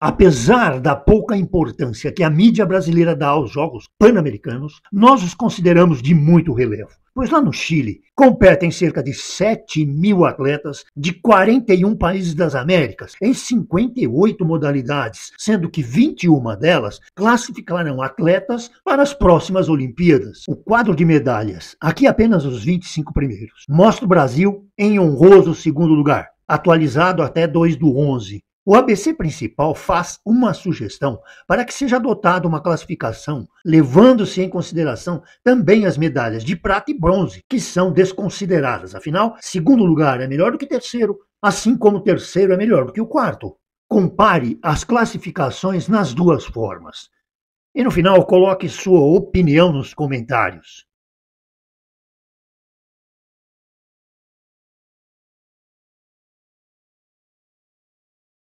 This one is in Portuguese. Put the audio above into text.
Apesar da pouca importância que a mídia brasileira dá aos Jogos Pan-Americanos, nós os consideramos de muito relevo. Pois lá no Chile competem cerca de 7 mil atletas de 41 países das Américas, em 58 modalidades, sendo que 21 delas classificarão atletas para as próximas Olimpíadas. O quadro de medalhas, aqui apenas os 25 primeiros, mostra o Brasil em honroso segundo lugar, atualizado até 2 do 11, o ABC principal faz uma sugestão para que seja adotada uma classificação, levando-se em consideração também as medalhas de prata e bronze, que são desconsideradas. Afinal, segundo lugar é melhor do que terceiro, assim como terceiro é melhor do que o quarto. Compare as classificações nas duas formas. E no final, coloque sua opinião nos comentários.